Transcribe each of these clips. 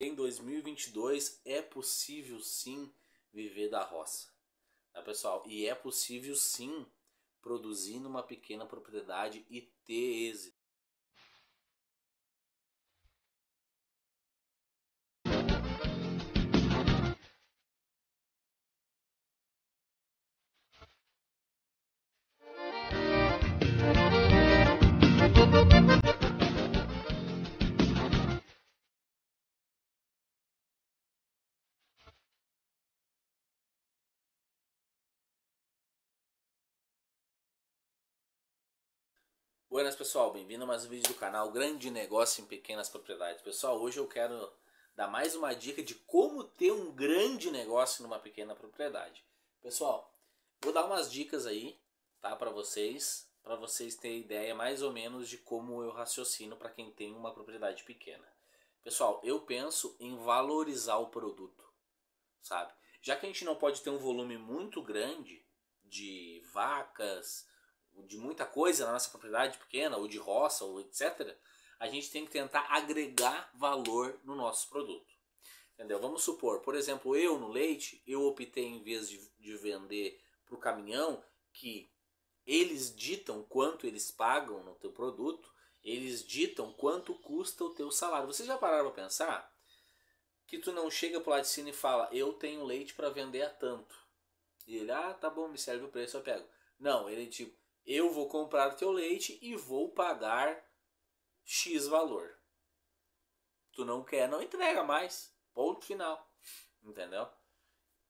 em 2022 é possível sim viver da roça, tá pessoal? E é possível sim produzir numa pequena propriedade e ter êxito. Buenas pessoal, bem-vindo a mais um vídeo do canal Grande Negócio em Pequenas Propriedades. Pessoal, hoje eu quero dar mais uma dica de como ter um grande negócio numa pequena propriedade. Pessoal, vou dar umas dicas aí, tá, para vocês, para vocês terem ideia mais ou menos de como eu raciocino para quem tem uma propriedade pequena. Pessoal, eu penso em valorizar o produto, sabe? Já que a gente não pode ter um volume muito grande de vacas, de muita coisa na nossa propriedade pequena, ou de roça, ou etc., a gente tem que tentar agregar valor no nosso produto. Entendeu? Vamos supor, por exemplo, eu no leite, eu optei em vez de, de vender para o caminhão, que eles ditam quanto eles pagam no teu produto, eles ditam quanto custa o teu salário. Vocês já pararam para pensar que tu não chega para lá de cima e fala, eu tenho leite para vender a tanto. E ele, ah, tá bom, me serve o preço, eu pego. Não, ele tipo, eu vou comprar o teu leite e vou pagar X valor. Tu não quer, não entrega mais. Ponto final. Entendeu?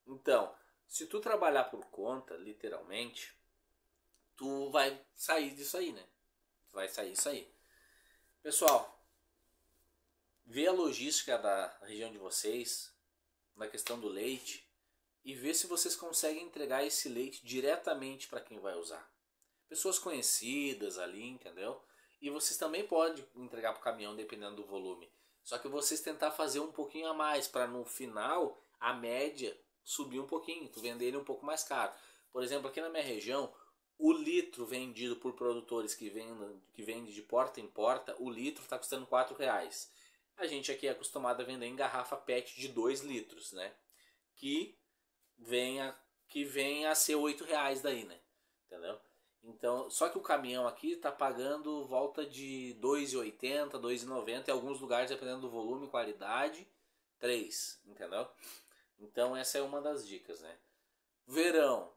Então, se tu trabalhar por conta, literalmente, tu vai sair disso aí, né? Tu vai sair disso aí. Pessoal, vê a logística da região de vocês, na questão do leite, e vê se vocês conseguem entregar esse leite diretamente para quem vai usar pessoas conhecidas ali, entendeu? E vocês também podem entregar para o caminhão dependendo do volume. Só que vocês tentar fazer um pouquinho a mais para no final a média subir um pouquinho, tu vender ele um pouco mais caro. Por exemplo, aqui na minha região, o litro vendido por produtores que vendem, que vende de porta em porta, o litro está custando 4 reais. A gente aqui é acostumado a vender em garrafa PET de 2 litros, né? Que venha que vem a ser 8 reais daí, né? Entendeu? Então, só que o caminhão aqui está pagando volta de 2,80, 2,90 em alguns lugares, dependendo do volume e qualidade, 3, entendeu? Então essa é uma das dicas, né? Verão,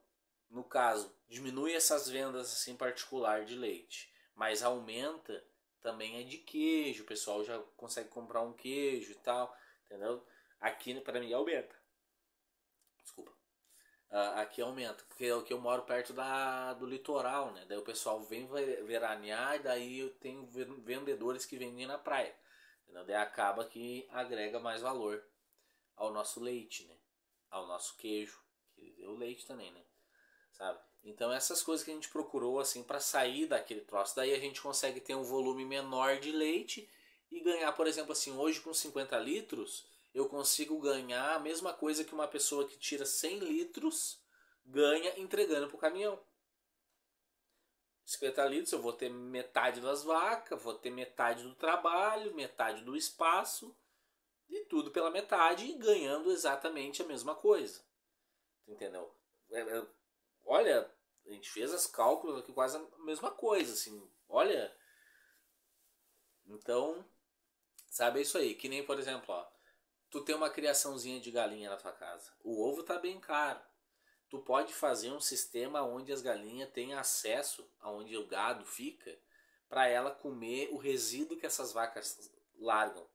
no caso, diminui essas vendas assim particular de leite, mas aumenta também é de queijo, o pessoal já consegue comprar um queijo e tal, entendeu? Aqui para mim aumenta. Desculpa aqui aumenta, porque aqui eu moro perto da, do litoral, né? Daí o pessoal vem veranear e daí eu tenho vendedores que vendem na praia. Entendeu? Daí acaba que agrega mais valor ao nosso leite, né? Ao nosso queijo, que é o leite também, né? Sabe? Então essas coisas que a gente procurou assim para sair daquele troço, daí a gente consegue ter um volume menor de leite e ganhar, por exemplo, assim, hoje com 50 litros, eu consigo ganhar a mesma coisa que uma pessoa que tira 100 litros ganha entregando para o caminhão. 50 litros eu vou ter metade das vacas, vou ter metade do trabalho, metade do espaço e tudo pela metade e ganhando exatamente a mesma coisa. Entendeu? É, é, olha, a gente fez as cálculos aqui quase a mesma coisa, assim, olha. Então, sabe é isso aí, que nem por exemplo, ó, tu tem uma criaçãozinha de galinha na tua casa. O ovo tá bem caro. Tu pode fazer um sistema onde as galinhas têm acesso aonde o gado fica para ela comer o resíduo que essas vacas largam.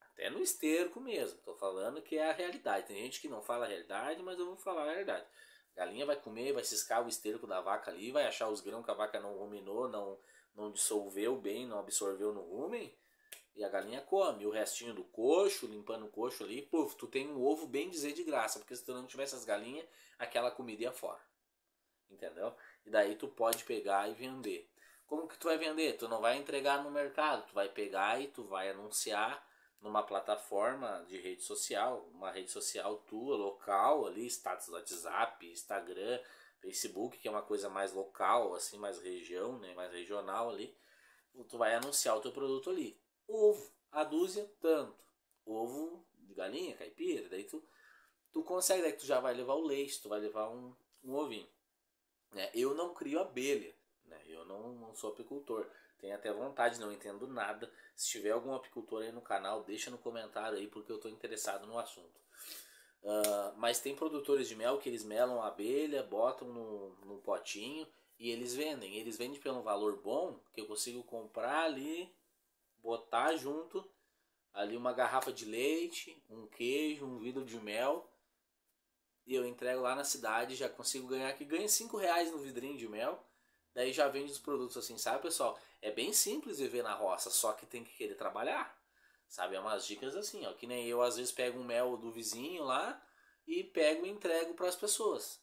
Até no esterco mesmo. Tô falando que é a realidade. Tem gente que não fala a realidade, mas eu vou falar a realidade. A galinha vai comer, vai ciscar o esterco da vaca ali, vai achar os grãos que a vaca não ruminou, não, não dissolveu bem, não absorveu no rumen e a galinha come. o restinho do coxo, limpando o coxo ali, puf, tu tem um ovo bem dizer de graça. Porque se tu não tivesse as galinhas, aquela comida ia fora. Entendeu? E daí tu pode pegar e vender. Como que tu vai vender? Tu não vai entregar no mercado, tu vai pegar e tu vai anunciar numa plataforma de rede social, uma rede social tua, local ali, status WhatsApp, Instagram, Facebook, que é uma coisa mais local, assim, mais região, né, mais regional ali. Tu vai anunciar o teu produto ali. Ovo, a dúzia, tanto. Ovo galinha, caipira, daí tu, tu consegue, daí tu já vai levar o leite, tu vai levar um, um ovinho. Né? Eu não crio abelha, né? eu não, não sou apicultor. Tenho até vontade, não entendo nada. Se tiver algum apicultor aí no canal, deixa no comentário aí, porque eu estou interessado no assunto. Uh, mas tem produtores de mel que eles melam a abelha, botam no, no potinho e eles vendem. Eles vendem pelo valor bom que eu consigo comprar ali, botar junto ali uma garrafa de leite, um queijo, um vidro de mel e eu entrego lá na cidade, já consigo ganhar que ganha 5 reais no vidrinho de mel. Daí já vende os produtos assim, sabe pessoal? É bem simples viver na roça, só que tem que querer trabalhar. Sabe, é umas dicas assim, ó, que nem eu às vezes pego um mel do vizinho lá e pego e entrego para as pessoas,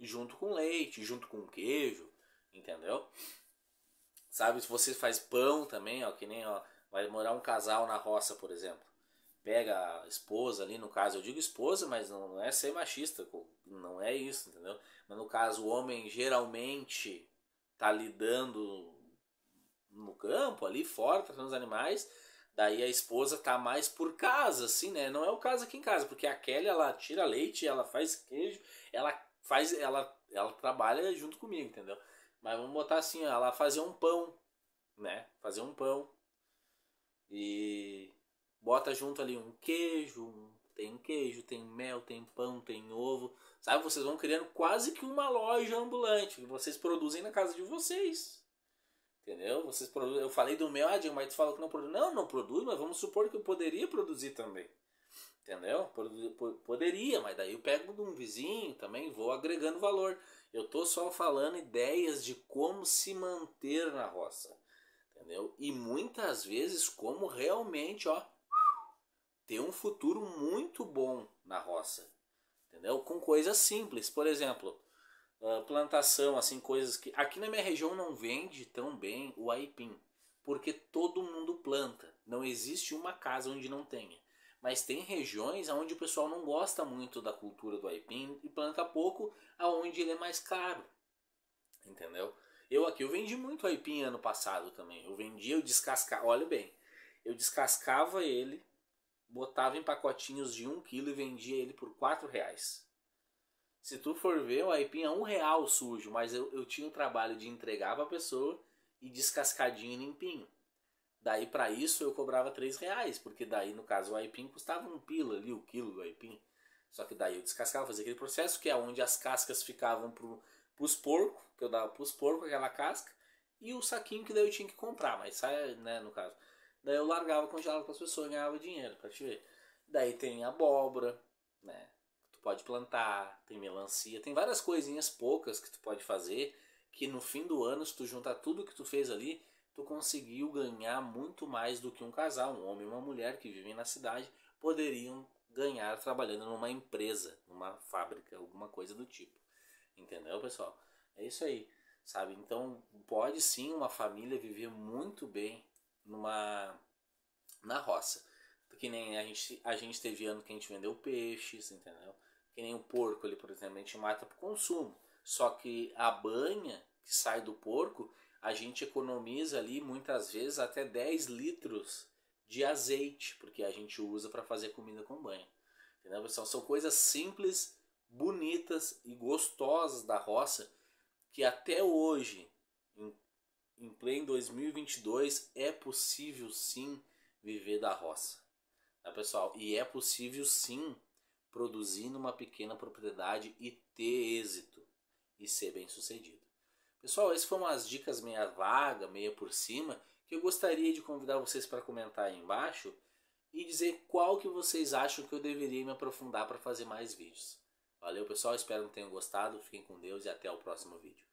junto com leite, junto com queijo, entendeu? Sabe, se você faz pão também, ó, que nem ó, vai morar um casal na roça, por exemplo. Pega a esposa ali, no caso, eu digo esposa, mas não é ser machista, não é isso, entendeu? Mas no caso, o homem geralmente tá lidando no campo, ali fora, tratando os animais, Daí a esposa tá mais por casa, assim, né? Não é o caso aqui em casa, porque a Kelly, ela tira leite, ela faz queijo, ela faz, ela, ela trabalha junto comigo, entendeu? Mas vamos botar assim, ela fazer um pão, né? Fazer um pão e bota junto ali um queijo, tem queijo, tem mel, tem pão, tem ovo, sabe? Vocês vão criando quase que uma loja ambulante que vocês produzem na casa de vocês. Entendeu? Vocês produzem. Eu falei do meu, ah, mas tu falou que não produz. Não, não produz, mas vamos supor que eu poderia produzir também. Entendeu? Poderia, mas daí eu pego de um vizinho também, vou agregando valor. Eu tô só falando ideias de como se manter na roça. Entendeu? E muitas vezes como realmente, ó, ter um futuro muito bom na roça. Entendeu? Com coisas simples. Por exemplo, uh, plantação, assim, coisas que. Aqui na minha região não vende tão bem o aipim, porque todo mundo planta. Não existe uma casa onde não tenha. Mas tem regiões onde o pessoal não gosta muito da cultura do aipim e planta pouco, aonde ele é mais caro. Entendeu? Eu aqui eu vendi muito aipim ano passado também. Eu vendia, eu descascava, olha bem, eu descascava ele, botava em pacotinhos de 1 kg e vendia ele por 4 reais. Se tu for ver, o aipim é um real sujo, mas eu, eu tinha o trabalho de entregar para a pessoa e descascadinho e limpinho. Daí para isso eu cobrava três reais, porque daí no caso o aipim custava um pila ali, o quilo do aipim. Só que daí eu descascava, fazia aquele processo que é onde as cascas ficavam pro, pros porcos, que eu dava pros porcos aquela casca, e o saquinho que daí eu tinha que comprar, mas sai, né, no caso. Daí eu largava congelado para as pessoas ganhava dinheiro, para te ver. Daí tem abóbora, né? pode plantar, tem melancia, tem várias coisinhas poucas que tu pode fazer que no fim do ano, se tu juntar tudo que tu fez ali, tu conseguiu ganhar muito mais do que um casal, um homem e uma mulher que vivem na cidade, poderiam ganhar trabalhando numa empresa, numa fábrica, alguma coisa do tipo. Entendeu, pessoal? É isso aí, sabe? Então, pode sim uma família viver muito bem numa na roça. Que nem a gente, a gente teve ano que a gente vendeu peixes, entendeu? que nem o porco ali, por exemplo, a gente mata para consumo. Só que a banha que sai do porco, a gente economiza ali muitas vezes até 10 litros de azeite, porque a gente usa para fazer comida com banha. Entendeu, pessoal? São coisas simples, bonitas e gostosas da roça que até hoje, em, em pleno 2022, é possível sim viver da roça. Tá, pessoal? E é possível sim produzir numa pequena propriedade e ter êxito e ser bem sucedido. Pessoal, essas foram umas dicas meia vaga, meia por cima, que eu gostaria de convidar vocês para comentar aí embaixo e dizer qual que vocês acham que eu deveria me aprofundar para fazer mais vídeos. Valeu pessoal, espero que tenham gostado, fiquem com Deus e até o próximo vídeo.